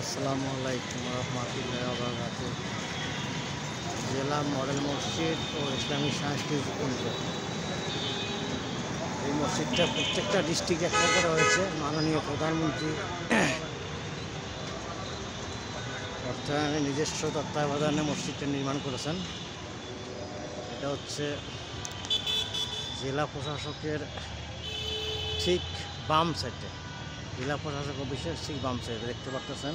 আসসালামু আলাইকুম রহমতুল্লাহ বারকাত জেলা মডেল মসজিদ ও ইসলামী সাংস্কৃতিক কেন্দ্র। এই মসজিদটা প্রত্যেকটা ডিস্ট্রিক্ট একটা করে হয়েছে মাননীয় প্রধানমন্ত্রী অর্থায়নে নিজস্ব তত্ত্বাবধানে মসজিদটা নির্মাণ করেছেন। এটা হচ্ছে জেলা প্রশাসকের ঠিক বাম সাইডে জেলা প্রশাসক অফিসের ঠিক বাম সাইডে দেখতে পাচ্ছেন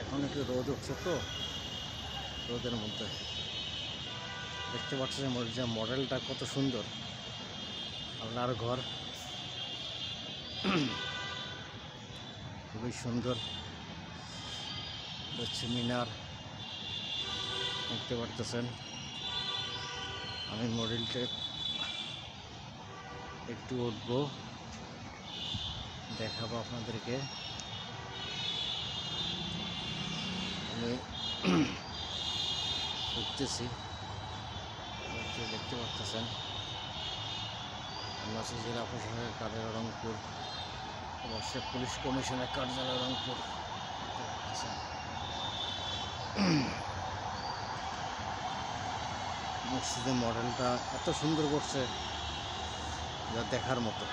এখন একটু রোদ উঠছে তো, রোদের মধ্যে। দেখতে পাচ্ছেন যে মডেলটা কত সুন্দর। আপনার ঘর। খুবই সুন্দর। হচ্ছে মিনার। দেখতে পারতেছেন। আমি মডেলটা একটু উঠবো। দেখাবো আপনাদেরকে। আমি উঠতেছি। দেখতে পাচ্ছেন জেলা প্রশাসনের কার্যালয় রংপুর, অবশ্যই পুলিশ কমিশনের কার্যালয় রংপুর। মসজিদের মডেলটা এত সুন্দর করছে, যা দেখার মতো।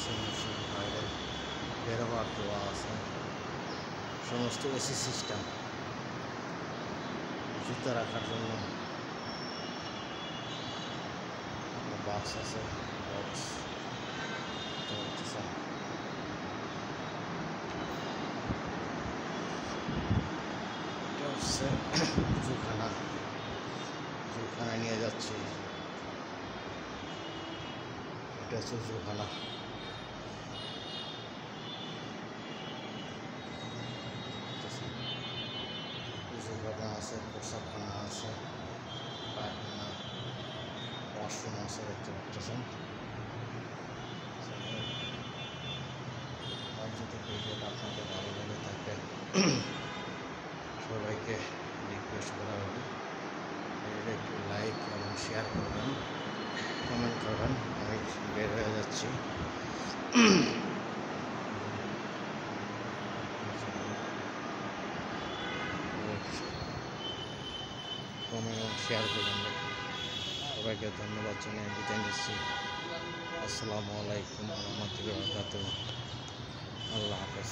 প্রবেশের দেওয়া আছে মসজিদের বাইরে বেরোবার দেওয়া আছে সমস্ত এসি সিস্টেম জুতা রাখার জন্য বাক্স আছে বক্স জুখানা জুখানা নিয়ে যাচ্ছি এটা হচ্ছে জুখানা জুখানা আছে প্রসাবখানা আছে পায়খানা ওয়াশরুম আছে দেখতে পাচ্ছেন যদি ভিডিওটা আপনাদের ভালো লেগে থাকে সবাইকে রিকোয়েস্ট করা হবে ভিডিওটা একটু লাইক এবং শেয়ার করবেন কমেন্ট করবেন আমি বের হয়ে যাচ্ছি কমেন্ট এবং শেয়ার করবেন। সবাইকে ধন্যবাদ জানিয়ে বিদায় নিচ্ছি। আসসালামু আলাইকুম রহমতুল্লাহ আল্লাহ হাফেজ।